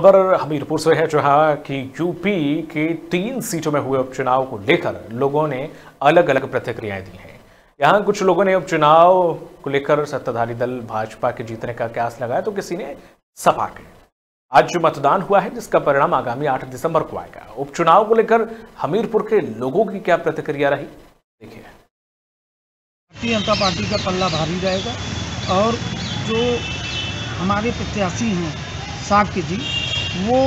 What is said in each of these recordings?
खबर हमीरपुर से है जहाँ कि यूपी के तीन सीटों में हुए उपचुनाव को लेकर लोगों ने अलग अलग प्रतिक्रियाएँ दी हैं। यहाँ कुछ लोगों ने उपचुनाव को लेकर सत्ताधारी दल भाजपा के जीतने का क्यास लगाया तो किसी ने सपा के। आज जो मतदान हुआ है, जिसका परिणाम आगामी 8 दिसंबर को आएगा। उपचुनाव को लेकर हमीरपुर के लोगों की क्या प्रतिक्रिया रही? देखिए। भारतीय जनता पार्टी का पल्ला भारी रहेगा और जो हमारे प्रत्याशी हैं साक्य जी वो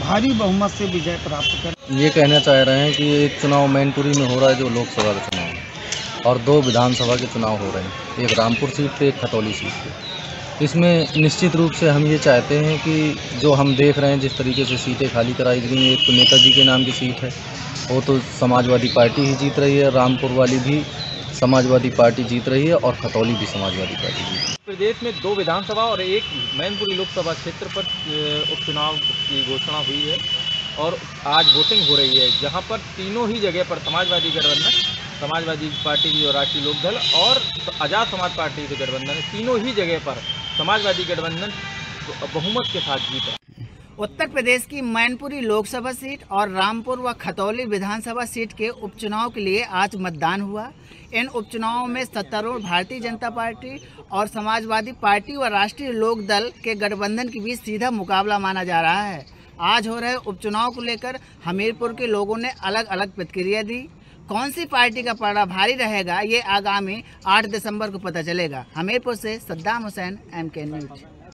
भारी बहुमत से विजय प्राप्त कर ये कहना चाह रहे हैं कि एक चुनाव मैनपुरी में हो रहा है जो लोकसभा का चुनाव और दो विधानसभा के चुनाव हो रहे हैं, एक रामपुर सीट पे, एक खतौली सीट पे। इसमें निश्चित रूप से हम ये चाहते हैं कि जो हम देख रहे हैं जिस तरीके से सीटें खाली कराई गई हैं, एक तो नेताजी के नाम की सीट है, वो तो समाजवादी पार्टी ही जीत रही है, रामपुर वाली भी समाजवादी पार्टी जीत रही है और खतौली भी समाजवादी पार्टी जीत रही है। प्रदेश में दो विधानसभा और एक मैनपुरी लोकसभा क्षेत्र पर उपचुनाव की घोषणा हुई है और आज वोटिंग हो रही है, जहाँ पर तीनों ही जगह पर समाजवादी गठबंधन, समाजवादी पार्टी की और राष्ट्रीय लोकदल और आज़ाद समाज पार्टी के गठबंधन, तीनों ही जगह पर समाजवादी गठबंधन बहुमत के साथ जीत उत्तर प्रदेश की मैनपुरी लोकसभा सीट और रामपुर व खतौली विधानसभा सीट के उपचुनाव के लिए आज मतदान हुआ। इन उपचुनावों में सत्तारूढ़ भारतीय जनता पार्टी और समाजवादी पार्टी व राष्ट्रीय लोक दल के गठबंधन के बीच सीधा मुकाबला माना जा रहा है। आज हो रहे उपचुनाव को लेकर हमीरपुर के लोगों ने अलग अलग प्रतिक्रिया दी। कौन सी पार्टी का पड़ा भारी रहेगा, ये आगामी 8 दिसंबर को पता चलेगा। हमीरपुर से Saddam Hussain M K news